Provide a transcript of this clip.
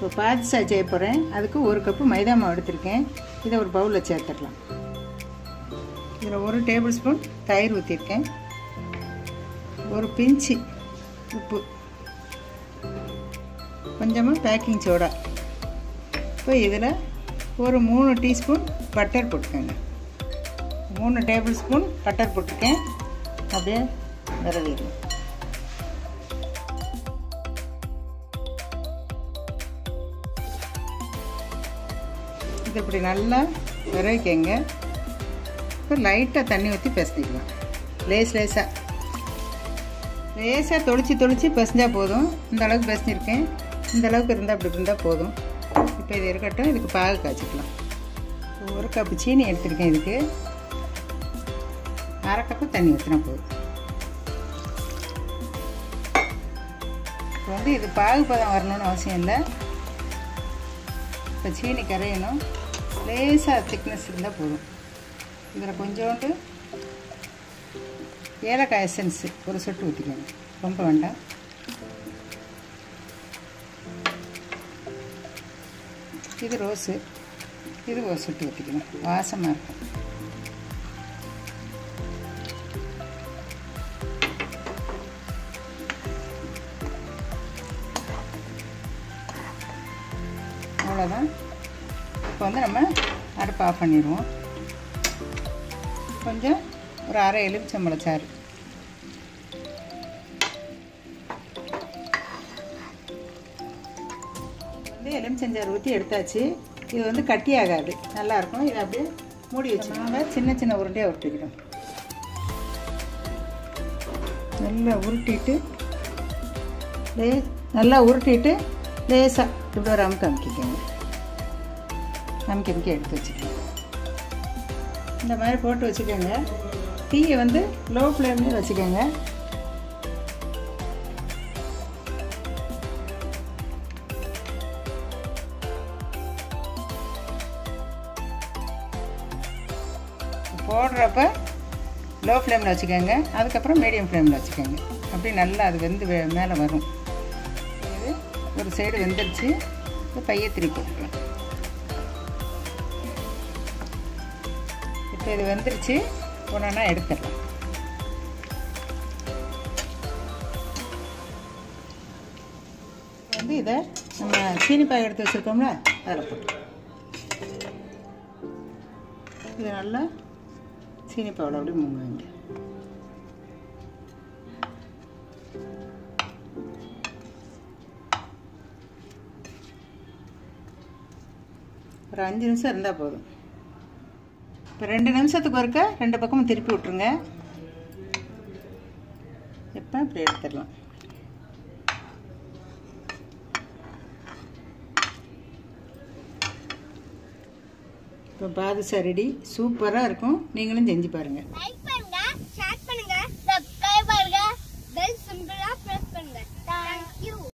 இப்போ பாதுசா செய்ய போகிறேன் அதுக்கு ஒரு கப்பு மைதா மாவு எடுத்திருக்கேன். இதை ஒரு பவுலில் சேர்த்துடலாம். இதில் ஒரு டேபிள் ஸ்பூன் தயிர் ஊற்றிருக்கேன் ஒரு பிஞ்சு உப்பு. கொஞ்சமாக பேக்கிங் சோடா இப்போ இதில் ஒரு மூணு டீஸ்பூன் பட்டர் போட்டுக்கோங்க. மூணு டேபிள் ஸ்பூன் பட்டர் போட்டிருக்கேன். அப்படியே விரவிடலாம் இது இப்படி நல்லா விரவிக்கங்க இப்போ லைட்டாக தண்ணி ஊற்றி பிசைக்கலாம் லேஸ் லேஸாக லேசாக தொளிச்சு தொளிச்சு பிசைஞ்சா போதும். இந்த அளவுக்கு பிசைஞ்சிருக்கேன். இந்த அளவுக்கு இருந்தால் அப்படி இருந்தால் போதும். இப்போ இது இருக்கட்டும். இதுக்கு பாகு காய்ச்சிக்கலாம். ஒரு கப்பு சீனி எடுத்திருக்கேன் இதுக்கு. அரை கப்பு தண்ணி ஊற்றினா போதும். இப்போ வந்து இது பாகு பதம் வரணும்னு அவசியம் இல்லை. இப்போ சீனி கரையணும். லேசாக திக்னஸ் இருந்தால் போதும். இதில் கொஞ்சோண்டு ஏலக்காய் எசன்ஸு ஒரு சொட்டு ஊற்றிக்கோங்க ரொம்ப வேண்டாம். இது ரோஸு. இது ஒரு சொட்டு ஊற்றிக்கணும் வாசமாக இருக்கும். அவ்வளோதான் இப்போ வந்து நம்ம அடுப்பு ஆஃப் பண்ணிடுவோம். கொஞ்சம் ஒரு அரை எலுமிச்சம்பழச்சாறு. வந்து எலுமிச்சஞ்சாறு ஊற்றி எடுத்தாச்சு. இது வந்து கட்டி ஆகாது. நல்லாயிருக்கும் இதை அப்படியே மூடி வச்சுக்கோங்க சின்ன சின்ன உருண்டையாக உருட்டிக்கிறோம் நல்லா உருட்டிட்டு லே நல்லா உருட்டிட்டு லேசாக இப்படி ஒரு அமுக்கு அமுக்கிக்கோங்க. அமுக்கி அமுக்கி எடுத்து வச்சுக்கோங்க இந்த மாதிரி போட்டு வச்சுக்கோங்க. தீயை வந்து லோ ஃப்ளேம்லேயே வச்சுக்கோங்க. போடுறப்ப லோ ஃப்ளேமில் வச்சுக்கோங்க. அதுக்கப்புறம் மீடியம் ஃப்ளேமில் வச்சுக்கோங்க. அப்படி நல்லா அது வெந்து மேலே வரும். இது ஒரு சைடு வெந்துருச்சு. பையை பைய திருப்பி போட்டுக்கலாம். இது வந்துருச்சு. ஒன்றா எடுத்துடலாம் வந்து இதை நம்ம சீனிப்பாய் எடுத்து வச்சுருக்கோம்ல அதில் போட்டு இது நல்லா சீனிப்பாவில் அப்படியே அப்படி முங்குங்க. ஒரு அஞ்சு நிமிஷம் இருந்தால் போதும். இப்போ ரெண்டு நிமிஷத்துக்கு ஒருக்க ரெண்டு பக்கமும் திருப்பி விட்ருங்க இப்போ இப்படி எடுத்துடலாம்? இப்போ பாதுஷா ரெடி சூப்பராக இருக்கும். நீங்களும் செஞ்சு பாருங்கள்